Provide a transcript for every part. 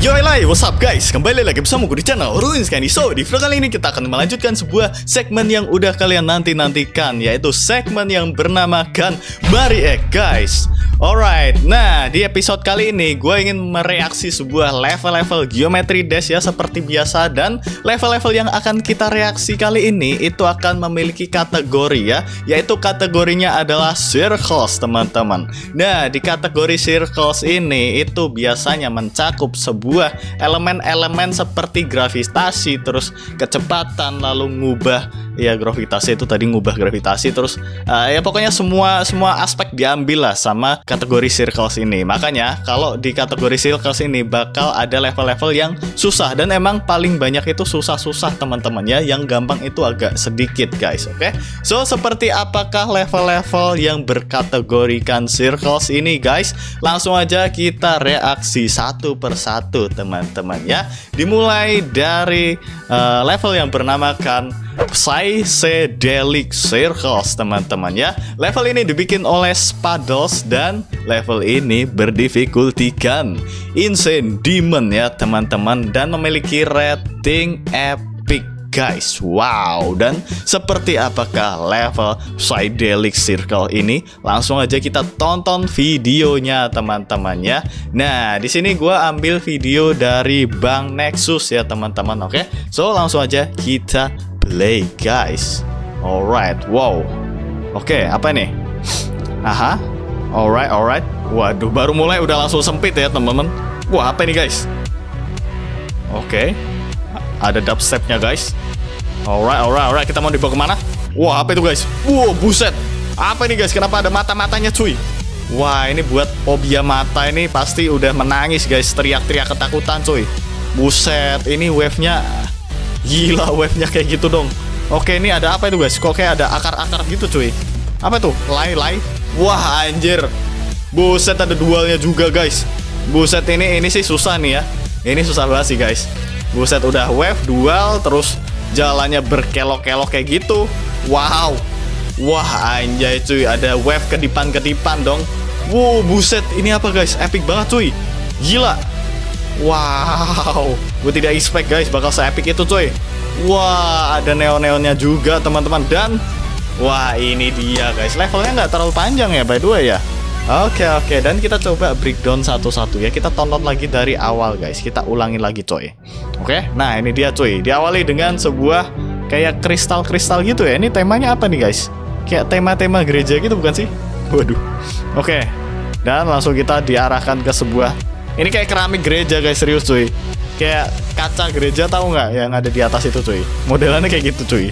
Yoi what's up guys? Kembali lagi bersama gue di channel Ruins Candy. So, di video kali ini kita akan melanjutkan sebuah segmen yang udah kalian nanti-nantikan Yaitu segmen yang bernama Gun. Mari Egg guys. Alright, nah di episode kali ini gue ingin mereaksi sebuah level-level geometry dash ya seperti biasa. Dan level-level yang akan kita reaksi kali ini itu akan memiliki kategori ya Yaitu kategorinya adalah circles teman-teman. Nah di kategori circles ini itu biasanya mencakup sebuah elemen-elemen seperti gravitasi Terus kecepatan lalu ngubah ya gravitasi itu tadi ngubah gravitasi terus uh, ya pokoknya semua semua aspek diambil lah sama kategori circles ini. Makanya kalau di kategori circles ini bakal ada level-level yang susah dan emang paling banyak itu susah-susah teman-teman ya yang gampang itu agak sedikit guys oke? Okay? so seperti apakah level-level yang berkategorikan circles ini guys? Langsung aja kita reaksi satu persatu teman-teman ya. Dimulai dari uh, level yang bernamakan Psychedelic Circles teman-teman ya. Level ini dibikin oleh Spados dan level ini berdifkultikan Insane Demon ya teman-teman Dan memiliki rating epic guys. Wow dan seperti apakah level Psychedelic Circle ini? Langsung aja kita tonton videonya teman-teman ya. Nah di sini gue ambil video dari Bang Nexus ya teman-teman Oke? So langsung aja kita play guys Alright, wow Oke, apa nih? Aha, alright, alright Waduh, baru mulai udah langsung sempit ya teman-teman Wah, apa ini guys? Oke Ada dubstepnya guys Alright, alright, alright Kita mau dibawa ke mana? Wah, apa itu guys? Wow, buset Apa ini guys? Kenapa ada mata-matanya cuy? Wah, ini buat fobia mata ini pasti udah menangis guys Teriak-teriak ketakutan cuy Buset, ini wave-nya Gila wave-nya kayak gitu dong. Oke, ini ada apa itu guys? Kok kayak ada akar-akar gitu cuy. Apa tuh? Lay-lay? Wah, anjir. Buset ada dualnya juga guys. Buset ini ini sih susah nih ya. Ini susah banget sih guys. Buset udah wave dual terus jalannya berkelok-kelok kayak gitu. Wow. Wah, anjay cuy, ada wave kedipan-kedipan dong. Wow, buset, ini apa guys? Epic banget cuy. Gila. Wow, gue tidak expect guys bakal se-epic itu coy. Wah, ada neon-neonnya juga teman-teman dan wah ini dia guys. Levelnya nggak terlalu panjang ya by the way ya. Oke oke dan kita coba breakdown satu-satu ya. Kita tonton lagi dari awal guys. Kita ulangi lagi coy. Oke, nah ini dia coy. Diawali dengan sebuah kayak kristal-kristal gitu ya. Ini temanya apa nih guys? Kayak tema-tema gereja gitu bukan sih? Waduh. Oke. Dan langsung kita diarahkan ke sebuah ini kayak keramik gereja guys serius cuy. Kayak kaca gereja tahu nggak yang ada di atas itu cuy. Modelannya kayak gitu cuy.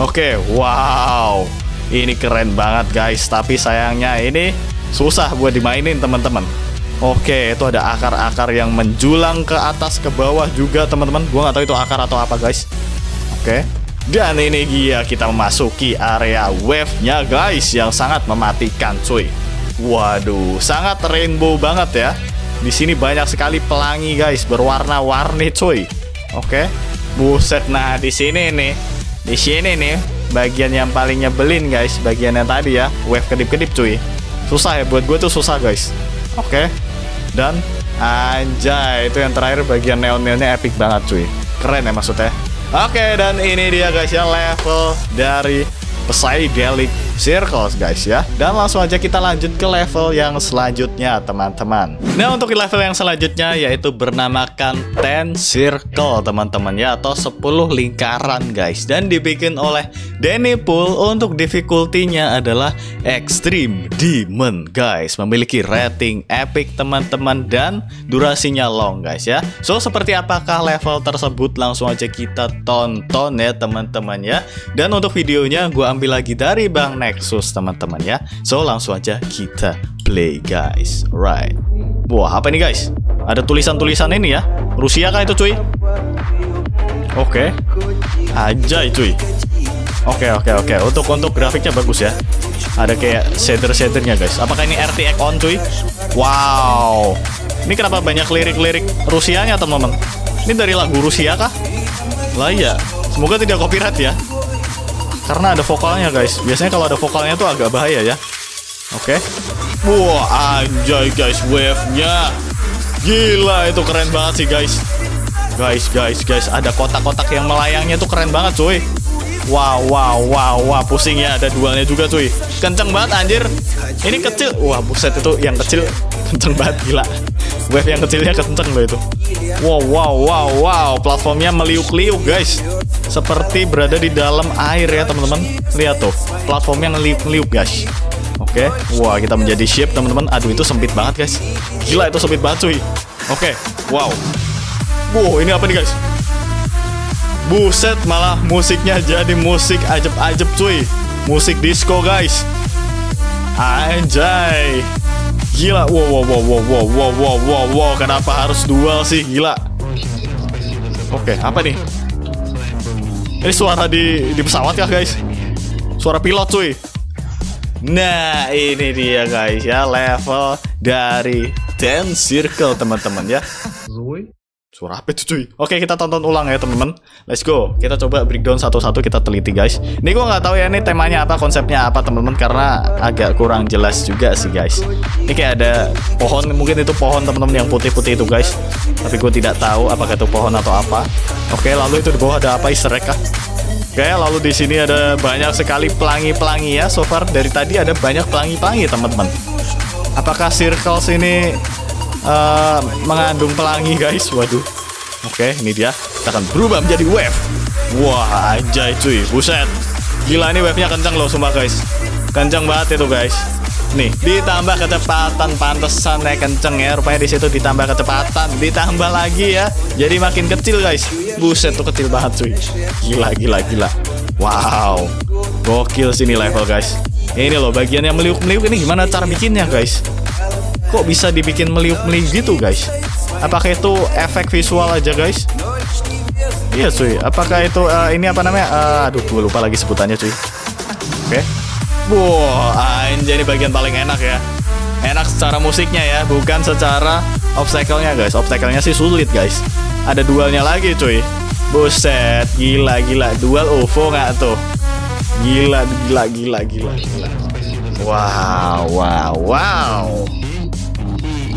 Oke, wow. Ini keren banget guys, tapi sayangnya ini susah buat dimainin teman-teman. Oke, itu ada akar-akar yang menjulang ke atas ke bawah juga teman-teman. Gua nggak tahu itu akar atau apa guys. Oke. Dan ini dia kita memasuki area wave-nya guys yang sangat mematikan cuy. Waduh, sangat rainbow banget ya. Di sini banyak sekali pelangi guys, berwarna-warni cuy. Oke. Buset. Nah, di sini nih. Di sini nih bagian yang paling nyebelin guys, bagian yang tadi ya, wave kedip-kedip cuy. Susah ya buat gue tuh susah guys. Oke. Dan anjay, itu yang terakhir bagian neon-neonnya epic banget cuy. Keren ya maksudnya. Oke, dan ini dia guys ya level dari Psychedelic Circles guys ya. Dan langsung aja kita lanjut ke level yang selanjutnya teman-teman. Nah untuk level yang selanjutnya yaitu bernamakan Ten Circle teman-teman ya Atau 10 lingkaran guys. Dan dibikin oleh Danny Pool Untuk difficulty-nya adalah Extreme Demon guys. Memiliki rating epic teman-teman Dan durasinya long guys ya. So seperti apakah level tersebut? Langsung aja kita tonton ya teman-teman ya. Dan untuk videonya gue ambil lagi dari Bang Nexus teman-teman ya. So langsung aja kita play guys. Right Wah apa ini guys? Ada tulisan-tulisan ini ya. Rusia kan itu cuy? Oke. Okay. Aja cuy. Oke okay, oke okay, oke. Okay. Untuk untuk grafiknya bagus ya. Ada kayak shader-shadernya guys. Apakah ini RTX on cuy? Wow. Ini kenapa banyak lirik-lirik Rusianya teman-teman? Ini dari lagu Rusia kah? Lah iya. Semoga tidak copyright ya karena ada vokalnya guys. Biasanya kalau ada vokalnya tuh agak bahaya ya. Oke. Okay. Wah, anjay guys, wave-nya. Gila itu keren banget sih guys. Guys, guys, guys, ada kotak-kotak yang melayangnya tuh keren banget cuy. Wow, wow, wow, wow, pusing ya ada dualnya juga cuy. Kenceng banget anjir. Ini kecil. Wah, buset itu yang kecil kenceng banget gila. Wave yang kecilnya kenceng loh itu. Wow, wow, wow, wow, platformnya meliuk-liuk guys. Seperti berada di dalam air ya teman-teman. Lihat tuh, platformnya ngeliuk-liuk guys. Oke, wah kita menjadi shape teman-teman. Aduh itu sempit banget guys. Gila itu sempit banget cuy. Oke, wow. Wow, ini apa nih guys? Buset malah musiknya jadi musik ajeb-ajeb cuy Musik disco guys Anjay Gila Wow wow wow wow wow wow wow wow wow Kenapa harus dual sih? Gila. Oke apa nih? Ini suara di, di pesawat kah guys? Suara pilot cuy. Nah ini dia guys ya Level dari Dance Circle teman-teman ya Suara apa itu cuy? Oke kita tonton ulang ya teman-teman. Let's go. Kita coba breakdown satu-satu kita teliti guys. Ini gue nggak tahu ya ini temanya apa, konsepnya apa teman-teman karena agak kurang jelas juga sih guys. Ini kayak ada pohon, mungkin itu pohon teman-teman yang putih-putih itu guys. Tapi gue tidak tahu apakah itu pohon atau apa. Oke lalu itu di bawah ada apa Easter egg kah? Oke, lalu di sini ada banyak sekali pelangi-pelangi ya. So far dari tadi ada banyak pelangi-pelangi teman-teman. Apakah circles ini uh, mengandung pelangi guys. Waduh. Oke ini dia. Kita akan berubah menjadi wave. Wah anjay cuy. Buset. Gila ini wave nya kencang loh sumpah guys. Kencang banget itu guys. Nih ditambah kecepatan. Pantesan ya kenceng ya. Rupanya di situ ditambah kecepatan. Ditambah lagi ya. Jadi makin kecil guys. Buset tuh kecil banget cuy. Gila gila gila. Wow. Gokil sini level guys. Ini loh bagian yang meliuk-meliuk ini. Gimana cara bikinnya guys kok bisa dibikin meliuk-meliuk gitu guys? Apakah itu efek visual aja guys? Iya cuy. Apakah itu uh, ini apa namanya? Uh, aduh gue lupa lagi sebutannya cuy. Oke. Okay. wow anjay ini bagian paling enak ya. Enak secara musiknya ya bukan secara obstacle-nya guys. Obstacle-nya sih sulit guys. Ada dualnya lagi cuy. Buset gila gila. Dual UFO nggak tuh? Gila gila gila gila gila. Wow wow wow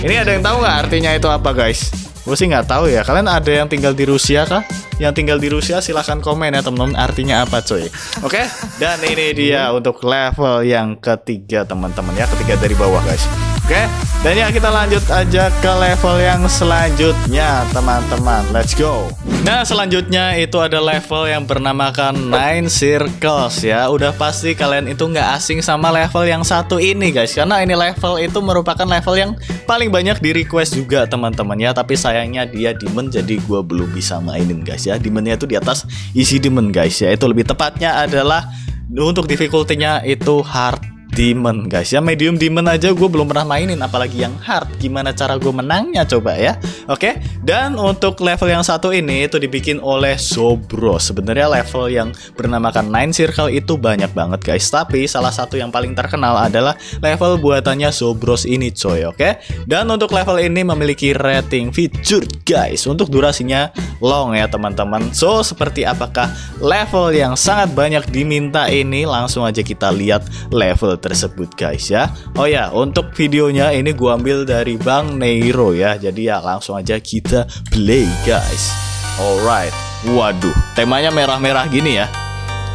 ini ada yang tahu nggak artinya itu apa guys? Gue sih nggak tahu ya. Kalian ada yang tinggal di Rusia kah? Yang tinggal di Rusia silahkan komen ya teman-teman artinya apa coy. Oke? Okay? Dan ini dia untuk level yang ketiga teman-teman ya. Ketiga dari bawah guys. Oke, dan ya kita lanjut aja ke level yang selanjutnya teman-teman. Let's go. Nah selanjutnya itu ada level yang bernamakan Nine Circles ya. Udah pasti kalian itu nggak asing sama level yang satu ini guys. Karena ini level itu merupakan level yang paling banyak di request juga teman-teman ya. Tapi sayangnya dia demon jadi gue belum bisa mainin guys ya. Demonnya itu di atas isi demon guys ya. Itu lebih tepatnya adalah untuk difficulty-nya itu hard demon guys. Ya medium demon aja gue belum pernah mainin apalagi yang hard. Gimana cara gue menangnya coba ya. Oke dan untuk level yang satu ini itu dibikin oleh Sobro. Sebenarnya level yang bernamakan Nine Circle itu banyak banget guys. Tapi salah satu yang paling terkenal adalah level buatannya Sobros ini coy oke? Dan untuk level ini memiliki rating feature guys untuk durasinya long ya teman-teman. So seperti apakah level yang sangat banyak diminta ini? Langsung aja kita lihat level tersebut guys ya. Oh ya untuk videonya ini gua ambil dari Bang Neiro ya. Jadi ya langsung aja kita play guys. Alright. Waduh temanya merah-merah gini ya.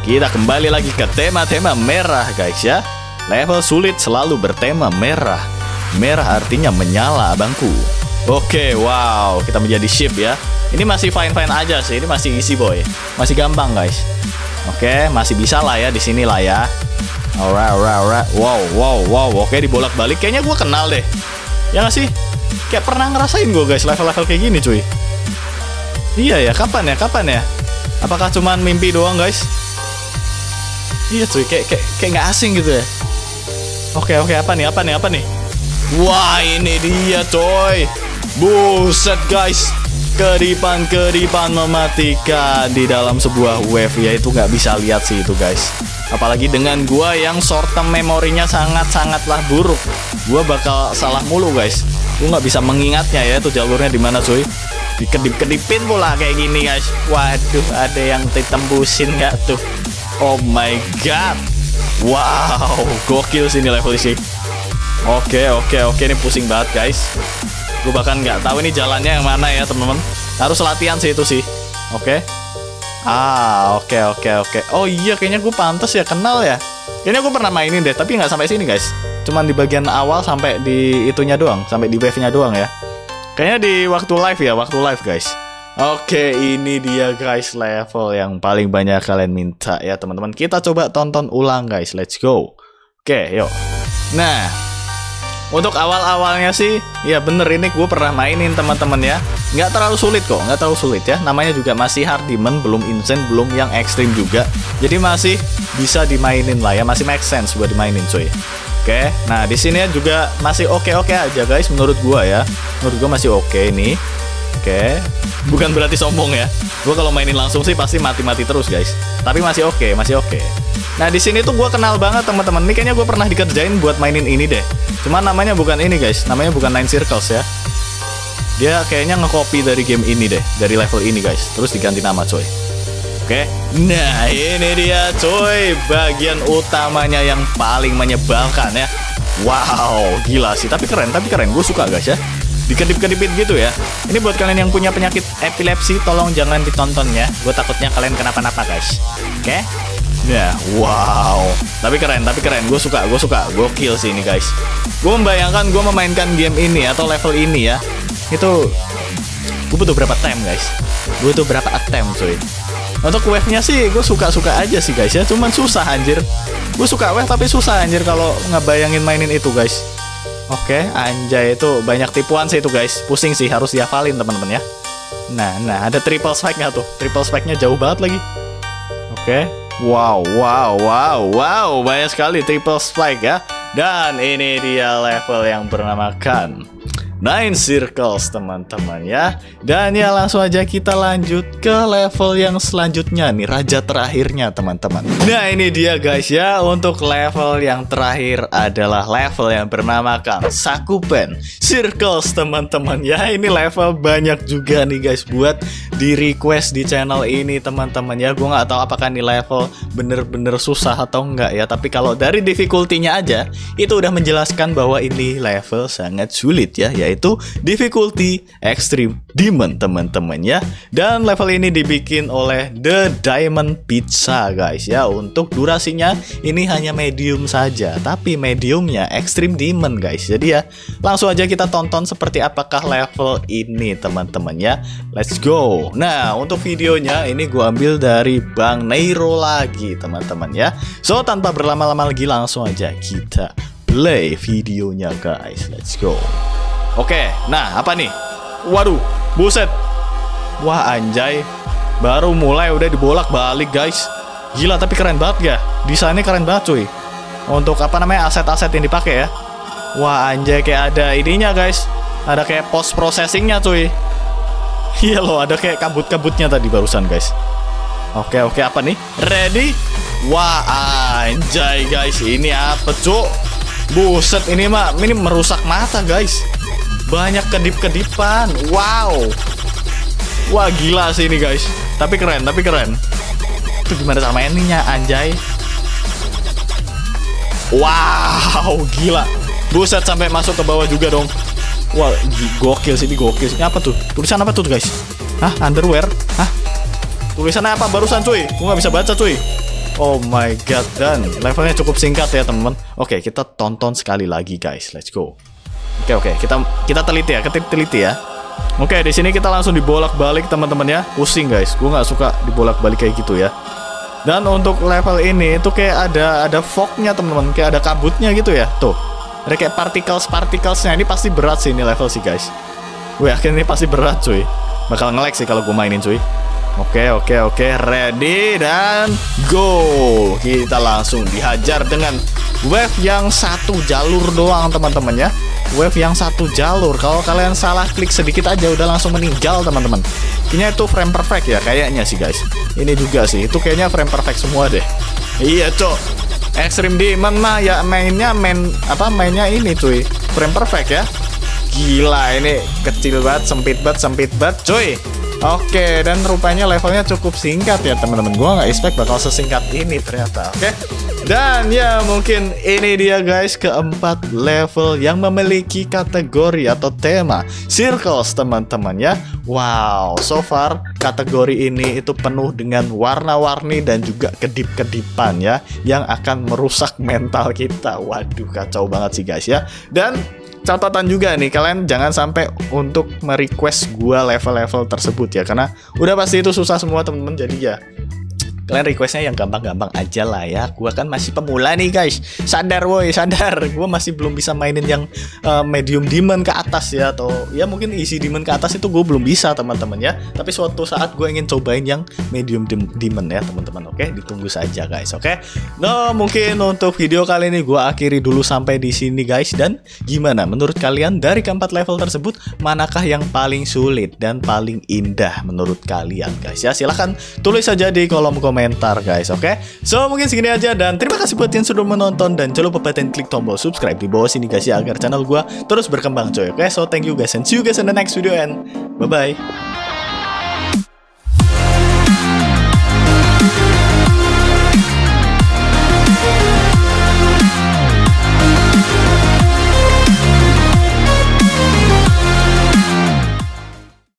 Kita kembali lagi ke tema-tema merah guys ya. Level sulit selalu bertema merah. Merah artinya menyala abangku Oke, wow, kita menjadi ship ya. Ini masih fine-fine aja sih, ini masih easy boy, masih gampang guys. Oke, masih bisa lah ya di sini lah ya. Alright, alright, alright. Wow, wow, wow. Oke, dibolak-balik. Kayaknya gue kenal deh. Ya gak sih? Kayak pernah ngerasain gue guys level-level kayak gini cuy. Iya ya, kapan ya? Kapan ya? Apakah cuman mimpi doang guys? Iya cuy, kayak kayak kayak nggak asing gitu ya. Oke, oke, apa nih? Apa nih? Apa nih? Wah, ini dia coy. Buset guys. Keripan-keripan mematikan di dalam sebuah wave ya itu nggak bisa lihat sih itu guys Apalagi dengan gua yang short term memorinya sangat-sangatlah buruk. Gua bakal salah mulu, guys. Gua nggak bisa mengingatnya ya itu jalurnya di mana, cuy. Dikedip-kedipin pula kayak gini, guys. Waduh, ada yang ditembusin nggak tuh? Oh my god. Wow, gokil sini level sih. Oke, oke, oke, ini pusing banget, guys. Gue bahkan nggak tahu ini jalannya yang mana ya teman-teman. Harus latihan sih itu sih. Oke. Ah, oke oke oke. Oh iya, kayaknya gue pantas ya kenal ya. Kayaknya gue pernah mainin deh, tapi nggak sampai sini guys. Cuman di bagian awal sampai di itunya doang, sampai di wave-nya doang ya. Kayaknya di waktu live ya, waktu live guys. Oke, ini dia guys level yang paling banyak kalian minta ya teman-teman. Kita coba tonton ulang guys. Let's go. Oke, yuk. Nah, untuk awal-awalnya sih, ya bener ini gue pernah mainin teman-teman ya. Nggak terlalu sulit kok, nggak terlalu sulit ya. Namanya juga masih hard demon, belum insane, belum yang ekstrim juga. Jadi masih bisa dimainin lah ya, masih make sense buat dimainin cuy. Oke, nah di sini juga masih oke-oke aja guys menurut gue ya. Menurut gue masih oke nih. Oke, bukan berarti sombong ya. Gue kalau mainin langsung sih pasti mati-mati terus guys. Tapi masih oke, masih oke. Nah di sini tuh gue kenal banget teman-teman. Ini kayaknya gue pernah dikerjain buat mainin ini deh. Cuman namanya bukan ini guys, namanya bukan Nine Circles ya. Dia kayaknya ngekopi dari game ini deh, dari level ini guys. Terus diganti nama coy. Oke, nah ini dia coy, bagian utamanya yang paling menyebalkan ya. Wow, gila sih, tapi keren, tapi keren. Gue suka guys ya dikedip-kedipin gitu ya. Ini buat kalian yang punya penyakit epilepsi, tolong jangan ditonton ya. Gue takutnya kalian kenapa-napa guys. Oke? Okay? Ya, wow. Tapi keren, tapi keren. Gue suka, gue suka. Gokil sih ini guys. Gue membayangkan gue memainkan game ini atau level ini ya. Itu gue butuh berapa time guys? Gue butuh berapa attempt cuy. Untuk wave-nya sih gue suka-suka aja sih guys ya. Cuman susah anjir. Gue suka wave tapi susah anjir kalau ngebayangin mainin itu guys. Oke, anjay itu banyak tipuan sih itu guys. Pusing sih harus dihafalin teman-teman ya. Nah, nah ada triple spike nggak tuh? Triple spike-nya jauh banget lagi. Oke, Wow, wow, wow, wow, banyak sekali triple spike ya. Dan ini dia level yang bernama Kan. Nine Circles teman-teman ya. Dan ya langsung aja kita lanjut ke level yang selanjutnya nih Raja terakhirnya teman-teman. Nah ini dia guys ya. Untuk level yang terakhir adalah level yang bernamakan Sakupen. Circles teman-teman ya. Ini level banyak juga nih guys Buat di request di channel ini teman-teman ya. Gue nggak tahu apakah nih level bener-bener susah atau enggak ya. Tapi kalau dari difficulty-nya aja Itu udah menjelaskan bahwa ini level sangat sulit ya Ya yaitu difficulty extreme demon teman-teman ya. Dan level ini dibikin oleh The Diamond Pizza guys ya. Untuk durasinya ini hanya medium saja, tapi mediumnya extreme demon guys. Jadi ya langsung aja kita tonton seperti apakah level ini teman-teman ya. Let's go. Nah, untuk videonya ini gue ambil dari Bang Neiro lagi teman-teman ya. So tanpa berlama-lama lagi langsung aja kita play videonya guys. Let's go. Oke, nah apa nih? Waduh, buset. Wah anjay, baru mulai udah dibolak balik guys. Gila tapi keren banget ya. Desainnya keren banget cuy. Untuk apa namanya aset-aset yang dipakai ya. Wah anjay kayak ada ininya guys. Ada kayak post processingnya cuy. Iya loh, ada kayak kabut-kabutnya tadi barusan guys. Oke oke apa nih? Ready? Wah anjay guys, ini apa cuk? Buset ini mah ini merusak mata guys. Banyak kedip-kedipan. Wow. Wah, gila sih ini, guys. Tapi keren, tapi keren. Itu gimana sama endingnya, anjay? Wow, gila. Buset sampai masuk ke bawah juga dong. Wah, gokil sih ini gokil. Ini apa tuh? Tulisan apa tuh, guys? Hah, underwear? Hah? Tulisannya apa barusan, cuy? Gua nggak bisa baca, cuy. Oh my god, dan levelnya cukup singkat ya, teman-teman. Oke, kita tonton sekali lagi, guys. Let's go. Oke oke, kita kita teliti ya, kita teliti ya. Oke, di sini kita langsung dibolak-balik teman-teman ya. Pusing guys, gue nggak suka dibolak-balik kayak gitu ya. Dan untuk level ini itu kayak ada ada fognya teman-teman, kayak ada kabutnya gitu ya. Tuh, ada kayak particles particlesnya ini pasti berat sih ini level sih guys. Gue yakin ini pasti berat cuy. Bakal nge sih kalau gue mainin cuy. Oke oke oke ready dan go Kita langsung dihajar dengan wave yang satu jalur doang teman-teman ya Wave yang satu jalur. Kalau kalian salah klik sedikit aja udah langsung meninggal teman-teman. Kayaknya itu frame perfect ya kayaknya sih guys. Ini juga sih itu kayaknya frame perfect semua deh. Iya cok. Extreme Demon mah ya mainnya main apa mainnya ini cuy. Frame perfect ya. Gila ini kecil banget sempit banget sempit banget cuy. Oke, dan rupanya levelnya cukup singkat ya teman-teman. Gua nggak expect bakal sesingkat ini ternyata. Oke. Dan ya mungkin ini dia guys keempat level yang memiliki kategori atau tema circles teman-teman ya. Wow, so far kategori ini itu penuh dengan warna-warni dan juga kedip-kedipan ya yang akan merusak mental kita. Waduh kacau banget sih guys ya. Dan catatan juga nih kalian jangan sampai untuk merequest gua level-level tersebut ya karena udah pasti itu susah semua teman-teman jadi ya kalian requestnya yang gampang-gampang aja lah ya. Gua kan masih pemula nih guys. Sadar woi sadar. Gua masih belum bisa mainin yang uh, medium demon ke atas ya atau ya mungkin isi demon ke atas itu gue belum bisa teman-teman ya. Tapi suatu saat gue ingin cobain yang medium demon ya teman-teman oke? Ditunggu saja guys oke? No mungkin untuk video kali ini gue akhiri dulu sampai di sini guys. Dan gimana menurut kalian dari keempat level tersebut manakah yang paling sulit dan paling indah menurut kalian guys ya? Silahkan tulis saja di kolom komentar komentar guys, oke? Okay? So mungkin segini aja dan terima kasih buat yang sudah menonton dan jangan lupa button klik tombol subscribe di bawah sini guys ya agar channel gue terus berkembang coy, oke? Okay? So thank you guys and see you guys in the next video and bye bye.